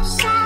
the side.